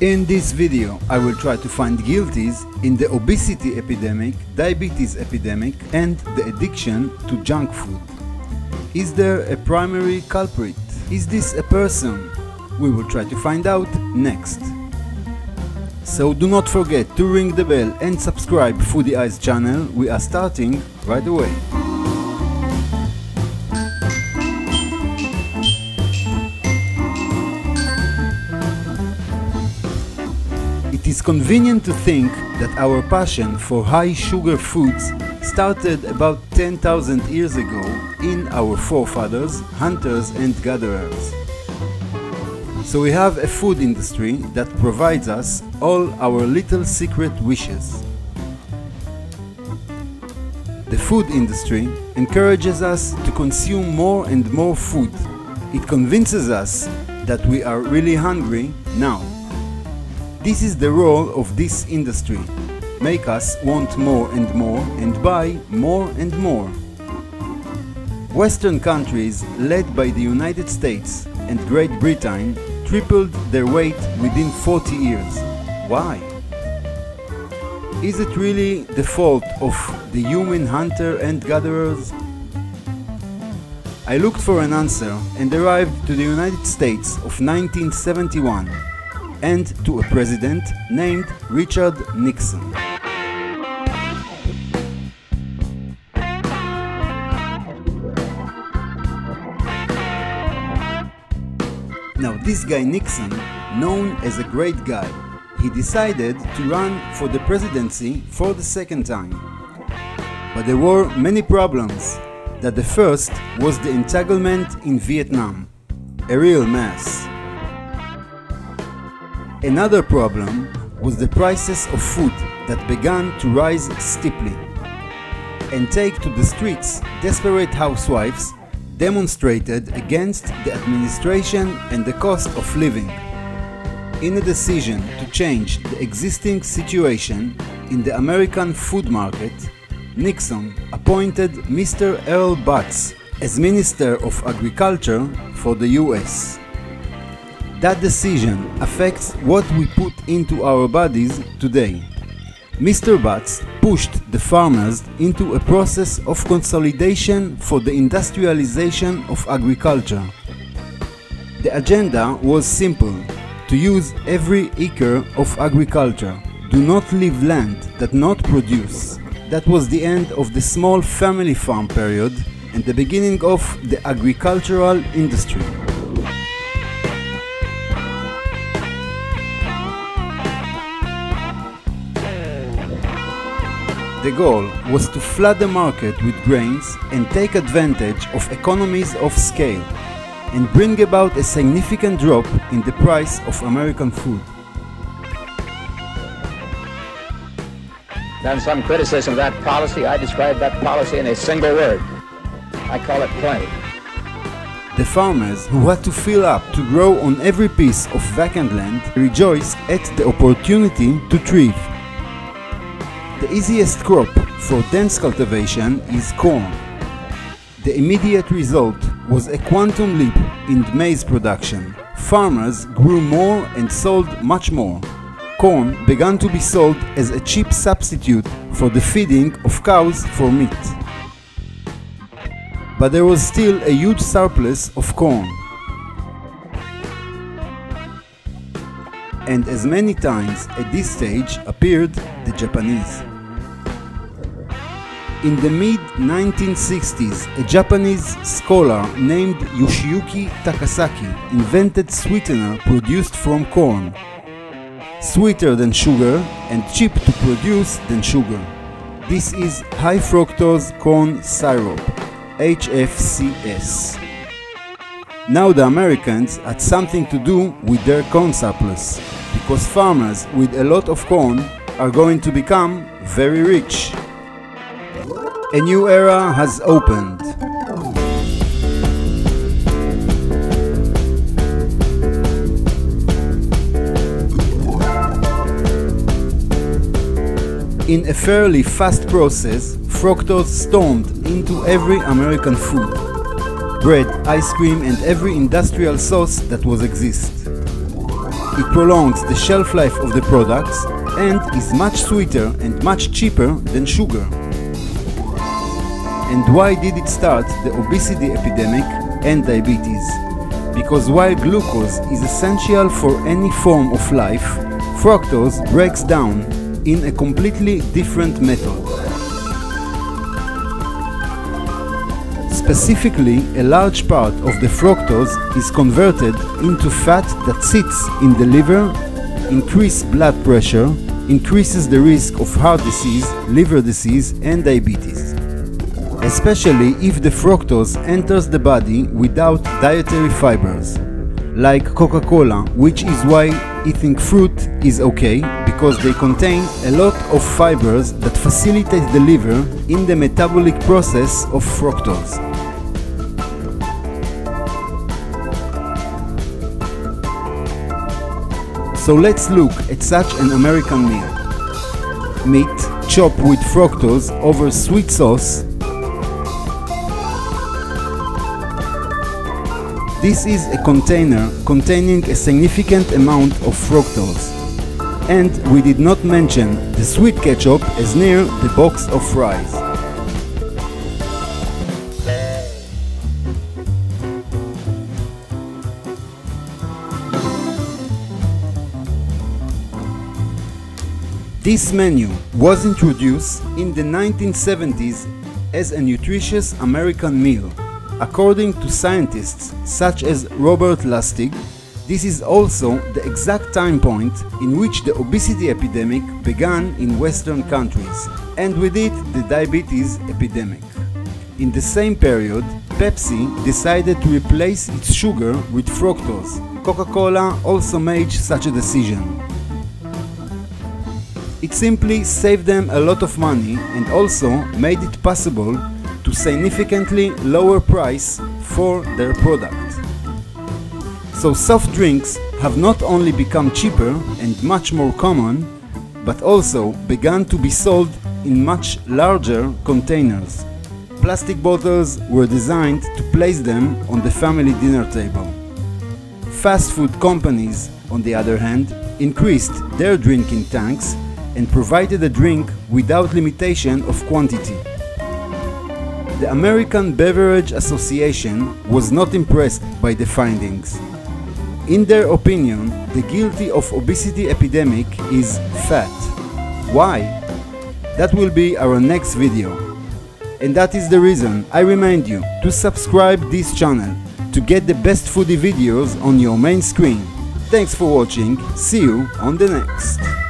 In this video, I will try to find guilties in the obesity epidemic, diabetes epidemic, and the addiction to junk food. Is there a primary culprit? Is this a person? We will try to find out next. So do not forget to ring the bell and subscribe Foodie Eyes channel. We are starting right away. Is convenient to think that our passion for high sugar foods started about 10,000 years ago in our forefathers, hunters and gatherers. So we have a food industry that provides us all our little secret wishes. The food industry encourages us to consume more and more food. It convinces us that we are really hungry now. This is the role of this industry. Make us want more and more and buy more and more. Western countries led by the United States and Great Britain tripled their weight within 40 years. Why? Is it really the fault of the human hunter and gatherers? I looked for an answer and arrived to the United States of 1971 and to a president named Richard Nixon. Now this guy Nixon, known as a great guy, he decided to run for the presidency for the second time. But there were many problems, that the first was the entanglement in Vietnam, a real mess. Another problem was the prices of food that began to rise steeply and take to the streets desperate housewives demonstrated against the administration and the cost of living. In a decision to change the existing situation in the American food market, Nixon appointed Mr. Earl Butz as Minister of Agriculture for the US. That decision affects what we put into our bodies today. Mr. Butz pushed the farmers into a process of consolidation for the industrialization of agriculture. The agenda was simple to use every acre of agriculture. Do not leave land that not produce. That was the end of the small family farm period and the beginning of the agricultural industry. The goal was to flood the market with grains and take advantage of economies of scale and bring about a significant drop in the price of American food. Done some criticism of that policy. I describe that policy in a single word. I call it plenty. The farmers who had to fill up to grow on every piece of vacant land rejoiced at the opportunity to thrive. The easiest crop for dense cultivation is corn. The immediate result was a quantum leap in maize production. Farmers grew more and sold much more. Corn began to be sold as a cheap substitute for the feeding of cows for meat. But there was still a huge surplus of corn. And as many times at this stage appeared the Japanese. In the mid 1960s, a Japanese scholar named Yoshiyuki Takasaki invented sweetener produced from corn, sweeter than sugar and cheap to produce than sugar. This is high fructose corn syrup, HFCS. Now the Americans had something to do with their corn surplus, because farmers with a lot of corn are going to become very rich. A new era has opened. In a fairly fast process, fructose stormed into every American food. Bread, ice cream and every industrial sauce that was exist. it prolongs the shelf life of the products and is much sweeter and much cheaper than sugar. And why did it start the obesity epidemic and diabetes? Because while glucose is essential for any form of life, fructose breaks down in a completely different method. Specifically, a large part of the fructose is converted into fat that sits in the liver, increases blood pressure, increases the risk of heart disease, liver disease and diabetes. Especially if the fructose enters the body without dietary fibers, like Coca-Cola, which is why eating fruit is okay, because they contain a lot of fibers that facilitate the liver in the metabolic process of fructose. So let's look at such an American meal. Meat chopped with fructose over sweet sauce. This is a container containing a significant amount of fructose. And we did not mention the sweet ketchup as near the box of fries. This menu was introduced in the 1970s as a nutritious American meal. According to scientists such as Robert Lustig, this is also the exact time point in which the obesity epidemic began in Western countries, and with it the diabetes epidemic. In the same period, Pepsi decided to replace its sugar with fructose. Coca-Cola also made such a decision. It simply saved them a lot of money and also made it possible to significantly lower price for their product. So soft drinks have not only become cheaper and much more common, but also began to be sold in much larger containers. Plastic bottles were designed to place them on the family dinner table. Fast food companies, on the other hand, increased their drinking tanks and provided a drink without limitation of quantity. The American Beverage Association was not impressed by the findings. In their opinion, the guilty of obesity epidemic is fat. Why? That will be our next video. And that is the reason I remind you to subscribe this channel to get the best foodie videos on your main screen. Thanks for watching, see you on the next.